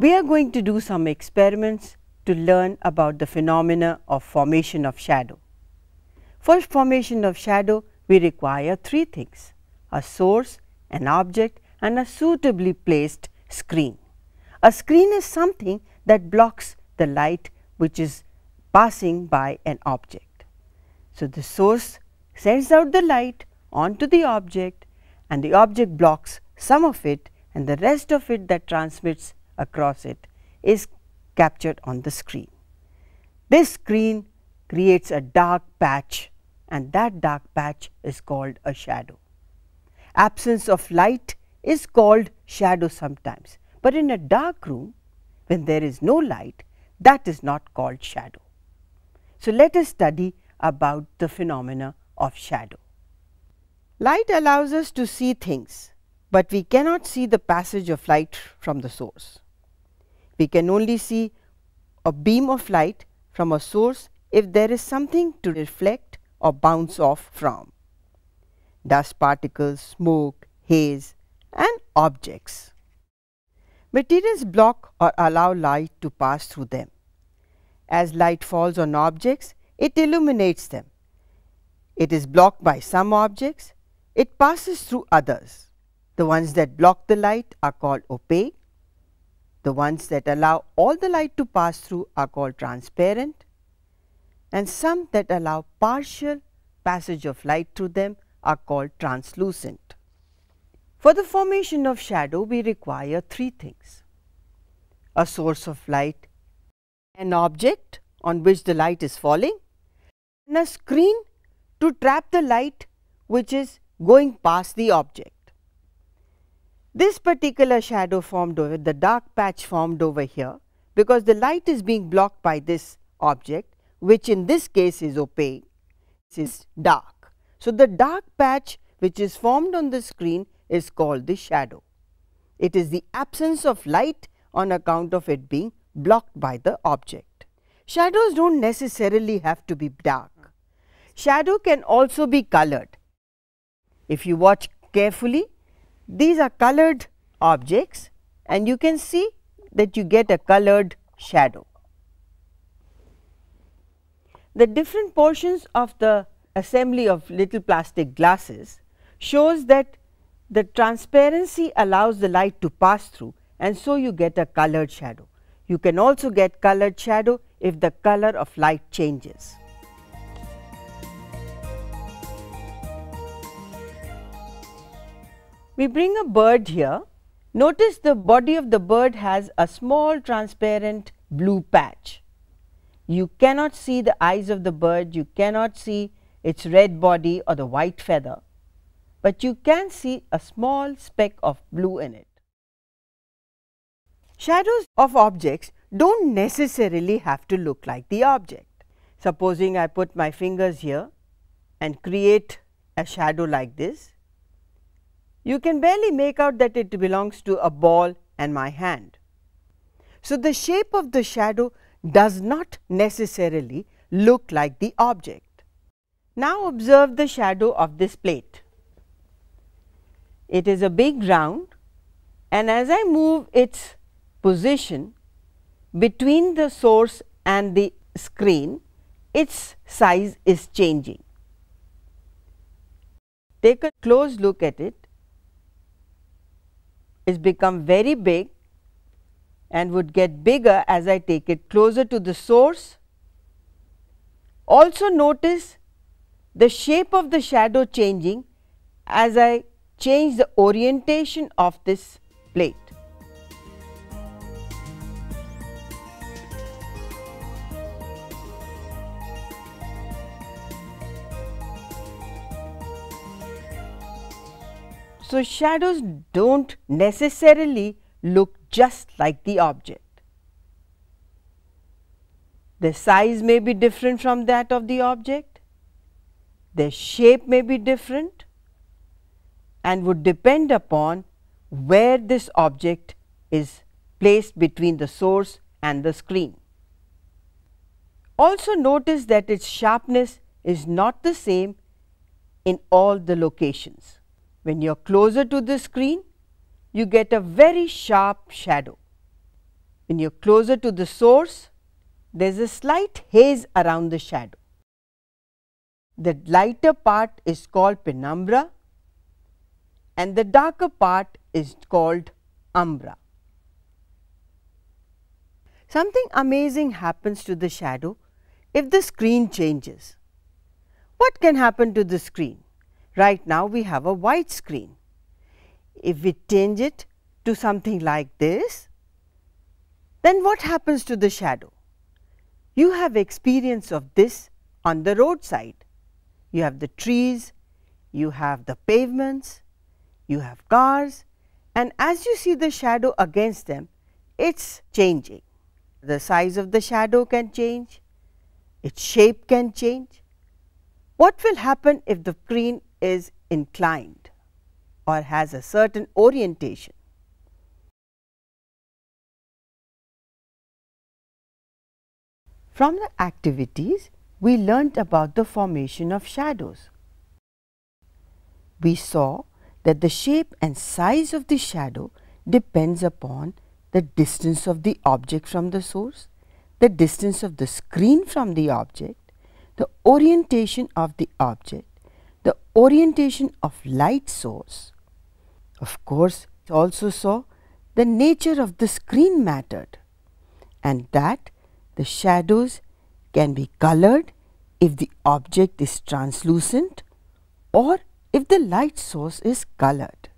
We are going to do some experiments to learn about the phenomena of formation of shadow. For formation of shadow, we require three things, a source, an object and a suitably placed screen. A screen is something that blocks the light which is passing by an object. So, the source sends out the light onto the object and the object blocks some of it and the rest of it that transmits across it is captured on the screen. This screen creates a dark patch and that dark patch is called a shadow. Absence of light is called shadow sometimes, but in a dark room when there is no light that is not called shadow. So, let us study about the phenomena of shadow. Light allows us to see things, but we cannot see the passage of light from the source. We can only see a beam of light from a source if there is something to reflect or bounce off from. Dust particles, smoke, haze and objects. Materials block or allow light to pass through them. As light falls on objects, it illuminates them. It is blocked by some objects, it passes through others. The ones that block the light are called opaque, the ones that allow all the light to pass through are called transparent and some that allow partial passage of light through them are called translucent. For the formation of shadow, we require three things, a source of light an object on which the light is falling and a screen to trap the light which is going past the object. This particular shadow formed over the dark patch formed over here because the light is being blocked by this object which in this case is opaque, is dark. So, the dark patch which is formed on the screen is called the shadow. It is the absence of light on account of it being blocked by the object. Shadows do not necessarily have to be dark. Shadow can also be colored. If you watch carefully, these are colored objects and you can see that you get a colored shadow. The different portions of the assembly of little plastic glasses shows that the transparency allows the light to pass through and so you get a colored shadow. You can also get colored shadow if the color of light changes. We bring a bird here. Notice the body of the bird has a small transparent blue patch. You cannot see the eyes of the bird, you cannot see its red body or the white feather, but you can see a small speck of blue in it. Shadows of objects do not necessarily have to look like the object. Supposing I put my fingers here and create a shadow like this, you can barely make out that it belongs to a ball and my hand. So, the shape of the shadow does not necessarily look like the object. Now, observe the shadow of this plate. It is a big round and as I move its position between the source and the screen, its size is changing. Take a close look at it, it's become very big and would get bigger as I take it closer to the source. Also notice the shape of the shadow changing as I change the orientation of this plate. So, shadows do not necessarily look just like the object. The size may be different from that of the object, the shape may be different and would depend upon where this object is placed between the source and the screen. Also notice that its sharpness is not the same in all the locations. When you are closer to the screen, you get a very sharp shadow. When you are closer to the source, there is a slight haze around the shadow. The lighter part is called penumbra and the darker part is called umbra. Something amazing happens to the shadow if the screen changes. What can happen to the screen? Right now we have a white screen. If we change it to something like this, then what happens to the shadow? You have experience of this on the roadside. You have the trees, you have the pavements, you have cars and as you see the shadow against them, it is changing. The size of the shadow can change, its shape can change. What will happen if the screen is inclined or has a certain orientation? From the activities, we learnt about the formation of shadows. We saw that the shape and size of the shadow depends upon the distance of the object from the source, the distance of the screen from the object, the orientation of the object, orientation of light source. Of course, also saw the nature of the screen mattered and that the shadows can be colored if the object is translucent or if the light source is colored.